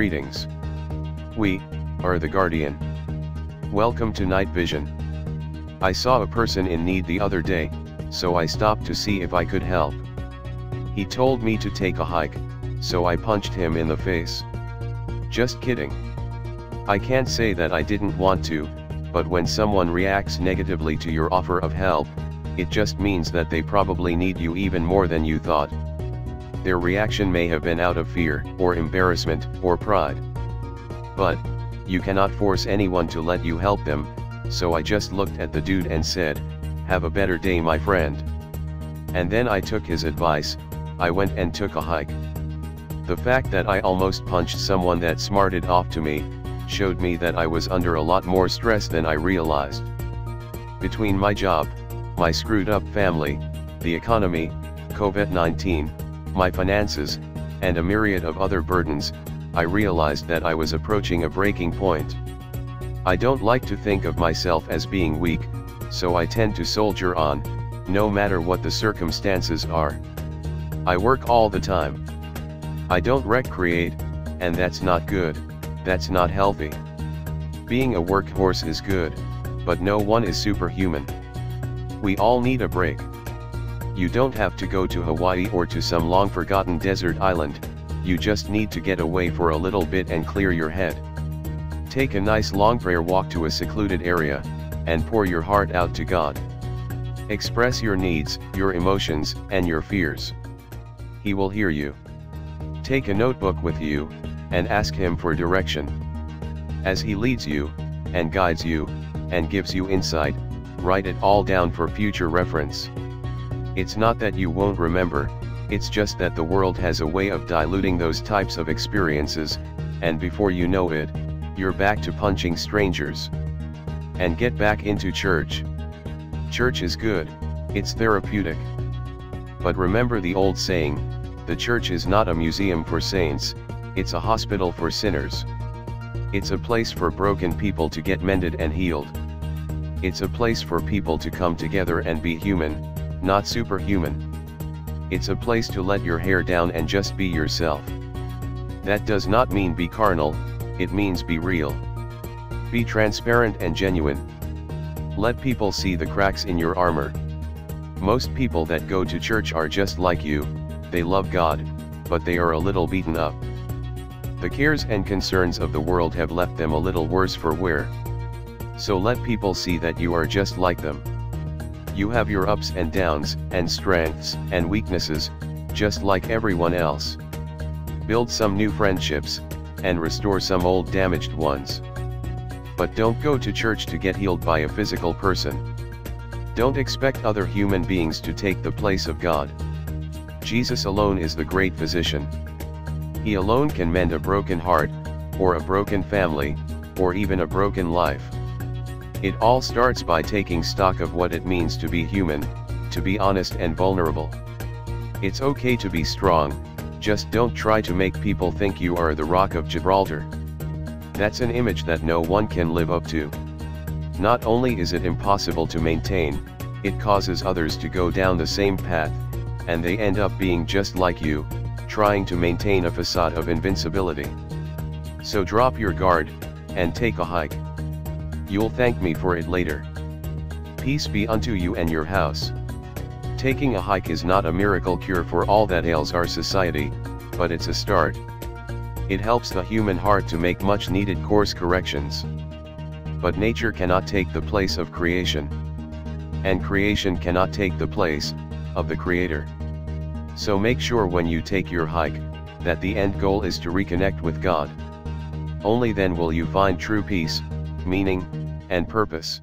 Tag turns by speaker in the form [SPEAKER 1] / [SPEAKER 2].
[SPEAKER 1] Greetings. We are the Guardian. Welcome to Knight Vision. I saw a person in need the other day, so I stopped to see if I could help. He told me to take a hike, so I punched him in the face. Just kidding. I can't say that I didn't want to, but when someone reacts negatively to your offer of help, it just means that they probably need you even more than you thought. Their reaction may have been out of fear, or embarrassment, or pride. But, you cannot force anyone to let you help them, so I just looked at the dude and said, have a better day my friend. And then I took his advice, I went and took a hike. The fact that I almost punched someone that smarted off to me, showed me that I was under a lot more stress than I realized. Between my job, my screwed up family, the economy, COVID-19, my finances, and a myriad of other burdens, I realized that I was approaching a breaking point. I don't like to think of myself as being weak, so I tend to soldier on, no matter what the circumstances are. I work all the time. I don't recreate, and that's not good, that's not healthy. Being a workhorse is good, but no one is superhuman. We all need a break. You don't have to go to Hawaii or to some long forgotten desert island, you just need to get away for a little bit and clear your head. Take a nice long prayer walk to a secluded area, and pour your heart out to God. Express your needs, your emotions, and your fears. He will hear you. Take a notebook with you, and ask Him for direction. As He leads you, and guides you, and gives you insight, write it all down for future reference. It's not that you won't remember, it's just that the world has a way of diluting those types of experiences, and before you know it, you're back to punching strangers. And get back into church. Church is good, it's therapeutic. But remember the old saying, the church is not a museum for saints, it's a hospital for sinners. It's a place for broken people to get mended and healed. It's a place for people to come together and be human, not superhuman. It's a place to let your hair down and just be yourself. That does not mean be carnal, it means be real. Be transparent and genuine. Let people see the cracks in your armor. Most people that go to church are just like you, they love God, but they are a little beaten up. The cares and concerns of the world have left them a little worse for wear. So let people see that you are just like them. You have your ups and downs, and strengths, and weaknesses, just like everyone else. Build some new friendships, and restore some old damaged ones. But don't go to church to get healed by a physical person. Don't expect other human beings to take the place of God. Jesus alone is the great physician. He alone can mend a broken heart, or a broken family, or even a broken life. It all starts by taking stock of what it means to be human, to be honest and vulnerable. It's okay to be strong, just don't try to make people think you are the Rock of Gibraltar. That's an image that no one can live up to. Not only is it impossible to maintain, it causes others to go down the same path, and they end up being just like you, trying to maintain a facade of invincibility. So drop your guard, and take a hike. You'll thank me for it later. Peace be unto you and your house. Taking a hike is not a miracle cure for all that ails our society, but it's a start. It helps the human heart to make much needed course corrections. But nature cannot take the place of creation. And creation cannot take the place, of the Creator. So make sure when you take your hike, that the end goal is to reconnect with God. Only then will you find true peace, meaning, and purpose.